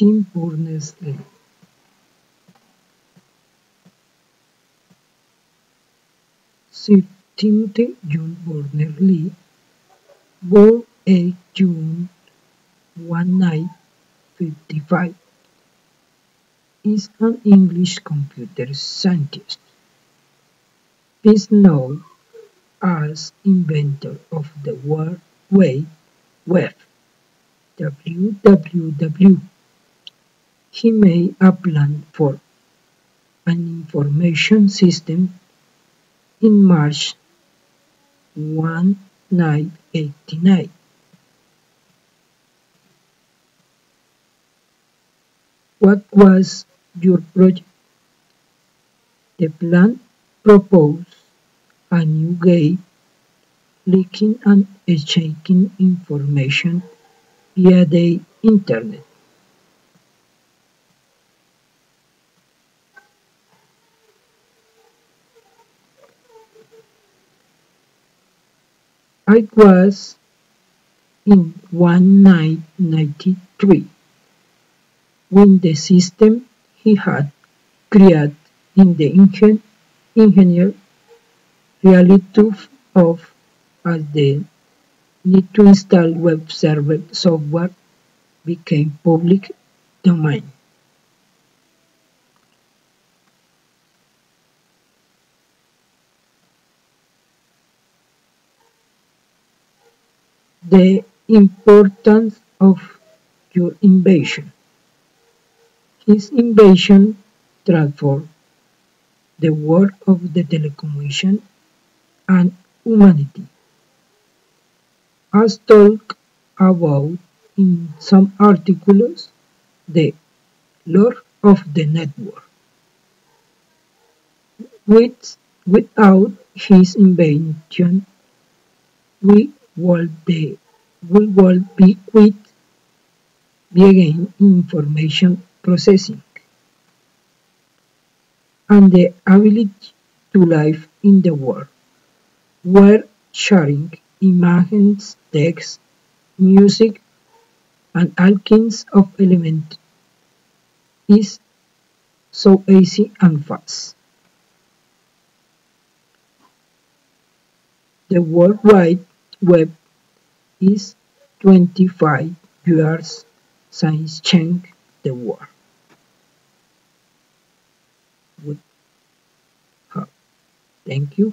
Tim Berners-Lee. Sir Timothy Berners-Lee, born 8 June 1955, is an English computer scientist. Is known as inventor of the World Wide Web, WWW. He made a plan for an information system in March 1989. What was your project? The plan proposed a new gate leaking and exchanging information via the Internet. I was in 1993 when the system he had created in the engine, engineer really took off as the need to install web server software became public domain. The importance of your invention. His invention transformed the world of the telecommunication and humanity. As talked about in some articles, the lore of the network. With, without his invention, we would, the, we would be quit again information processing and the ability to live in the world where sharing images, text, music, and all kinds of elements is so easy and fast. The World Web is 25 years since changed the world. Thank you.